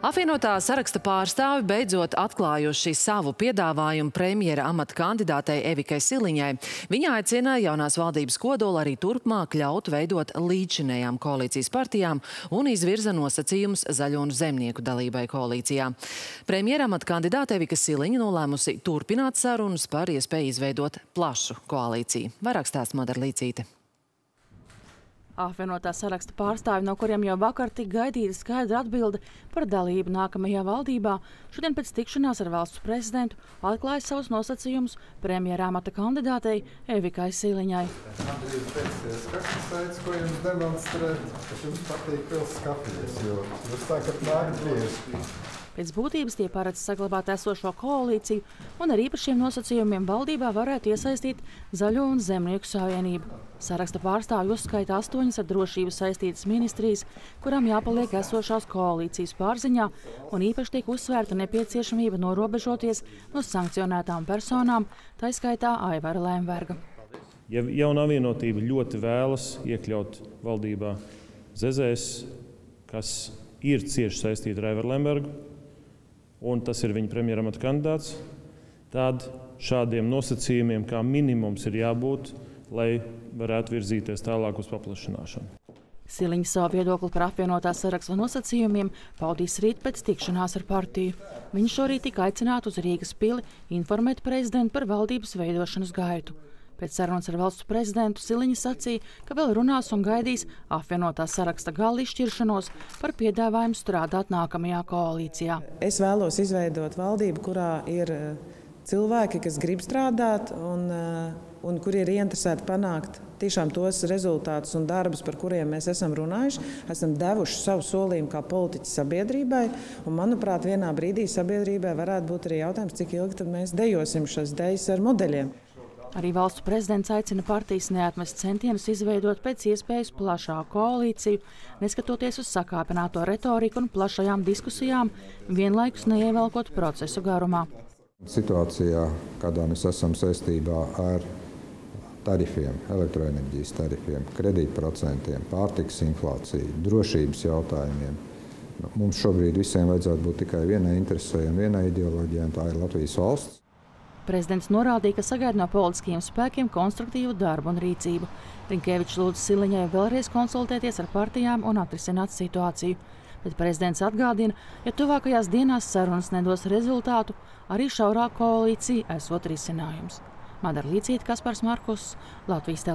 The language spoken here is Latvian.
Apvienotā saraksta pārstāvi beidzot atklājuši savu piedāvājumu premjera amata kandidātei Evikai Siliņai. Viņa aicina jaunās valdības kodolu arī turpmāk ļaut veidot līdzinējām koalīcijas partijām un izvirza nosacījumus zaļo un zemnieku dalībai koalīcijā. Premjera amata kandidāte Evika Siliņa nolēmusi turpināt sarunas par iespēju izveidot plašu koalīciju. Vairāk stāsta Madara Līcīte. Apvienotā saraksta pārstāvi, no kuriem jau vakar tika gaidīta skaidra atbilde par dalību nākamajā valdībā, šodien pēc tikšanās ar valsts prezidentu atklāja savus nosacījumus premjera amata kandidātei Evikai Siliņai. Man ir pēc skaktas veids, ko jums demonstrēt, ka jums patīk pils skapļies, jo jūs sākat nākt bieži. Pēc būtības tie paredz saglabāt esošo koalīciju un ar īpašiem nosacījumiem valdībā varētu iesaistīt Zaļo un Zemnieku savienību. Saraksta pārstāvju uzskaita astoņas ar drošību saistītas ministrijas, kurām jāpaliek esošās koalīcijas pārziņā, un īpaši tiek uzsvērta nepieciešamība norobežoties no sankcionētām personām, tā skaitā Aivara Lēmberga. Ja jaunā vienotība ļoti vēlas iekļaut valdībā Zezēs, kas ir cieši saistīta ar Aivaru Lembergu, un tas ir viņa premjeramata kandidāts, tad šādiem nosacījumiem kā minimums ir jābūt, lai varētu virzīties tālāk uz paplašināšanu. Siliņa savu viedokli par apvienotā saraksta nosacījumiem paudīs rīt pēc tikšanās ar partiju. Viņš šorīt tika aicināts uz Rīgas pili informēt prezidentu par valdības veidošanas gaitu. Pēc sarunas ar valsts prezidentu Siliņa sacīja, ka vēl runās un gaidīs apvienotā saraksta gala izšķiršanos par piedāvājumu strādāt nākamajā koalīcijā. Es vēlos izveidot valdību, kurā ir cilvēki, kas grib strādāt un, un kuri ir ieinteresēti panākt tiešām tos rezultātus un darbus, par kuriem mēs esam runājuši. Esam devuši savu solījumu kā politiķi sabiedrībai. Un, manuprāt, vienā brīdī sabiedrībai varētu būt arī jautājums, cik ilgi mēs dejosim šos dejas ar modeļiem. Arī valsts prezidents aicina partijas neatmest centienus izveidot pēc iespējas plašāku koalīciju, neskatoties uz sakāpināto retoriku un plašajām diskusijām, vienlaikus neievelkot procesu garumā. Situācijā, kādā mēs esam saistībā ar tarifiem, elektroenerģijas tarifiem, kredītprocentiem, pārtikas inflāciju, drošības jautājumiem. Nu, mums šobrīd visiem vajadzētu būt tikai vienai interesē un vienai ideoloģijai, un tā ir Latvijas valsts. Prezidents norādīja, ka sagaida no politiskajiem spēkiem konstruktīvu darbu un rīcību. Rinkēvičs lūdz Siliņai vēlreiz konsultēties ar partijām un atrisināt situāciju. Bet prezidents atgādina, ja tuvākajās dienās sarunas nedos rezultātu, arī šaurā koalīcija esot risinājums. Madara Līcīte, Kaspars Markus, Latvijas televīzija.